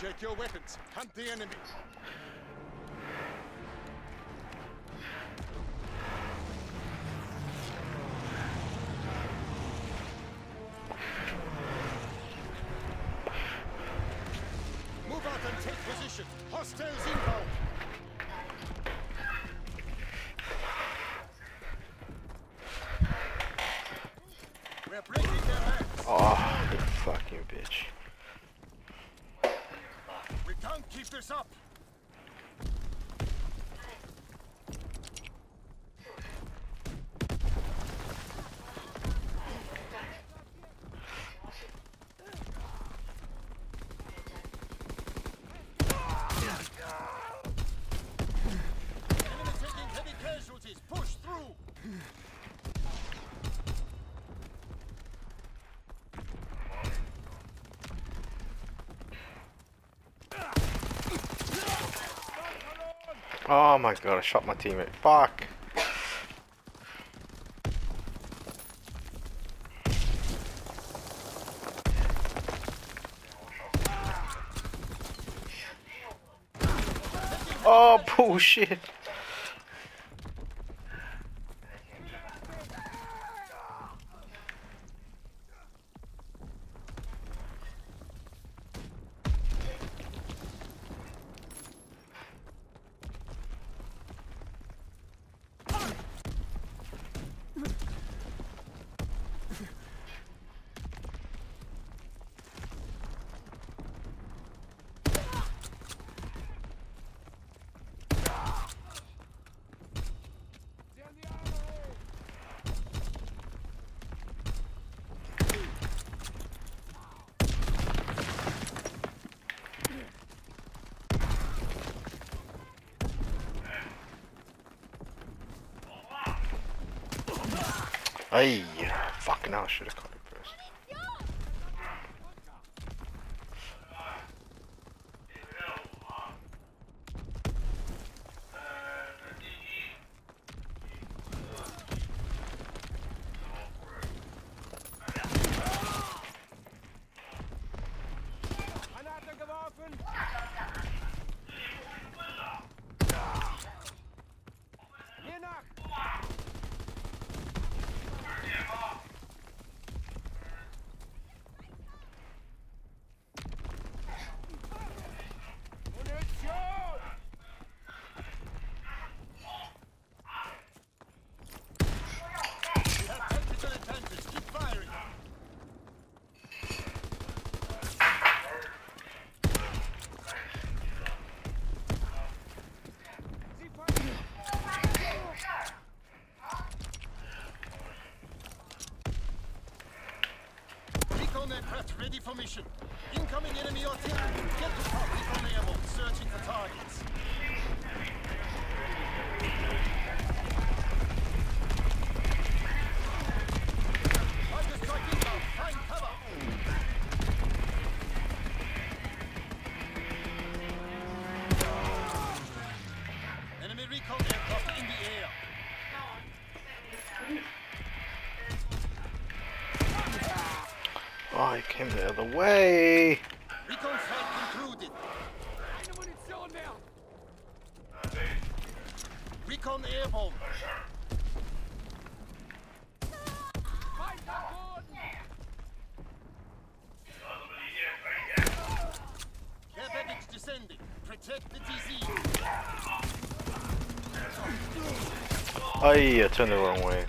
Check your weapons. Hunt the enemy. Move out and take position. Hostiles inbound. We're breaking their ranks. Oh, ah, you fucking bitch. Keep this up. Oh my god, I shot my teammate. Fuck. Oh bullshit. Ay, fucking hell, I should have caught it Recon aircraft ready for mission. Incoming enemy artillery. Get to top recon airborne, searching for targets. He came the other way. Recon airborne. Descending. Protect the. Ay, I turned the wrong way.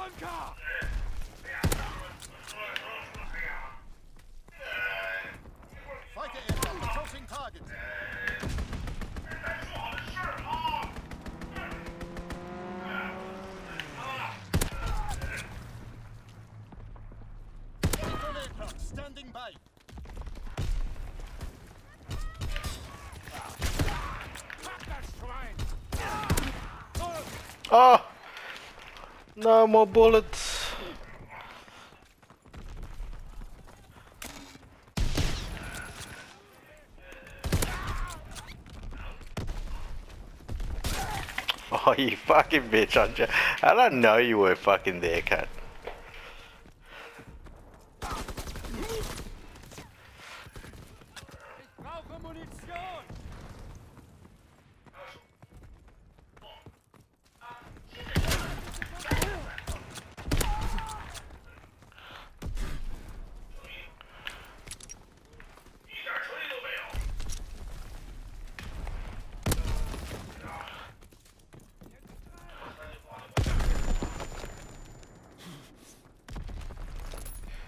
Bunker! Fighter aircraft approaching target. Aircraft standing by. Oh! No more bullets. Oh, you fucking bitch. I, I don't know you were fucking there, cat.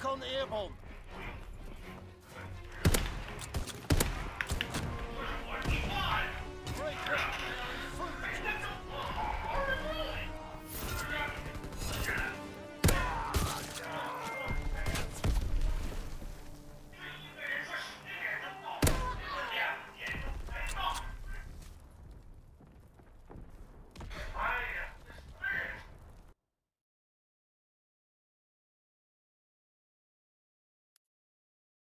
Recon airborne.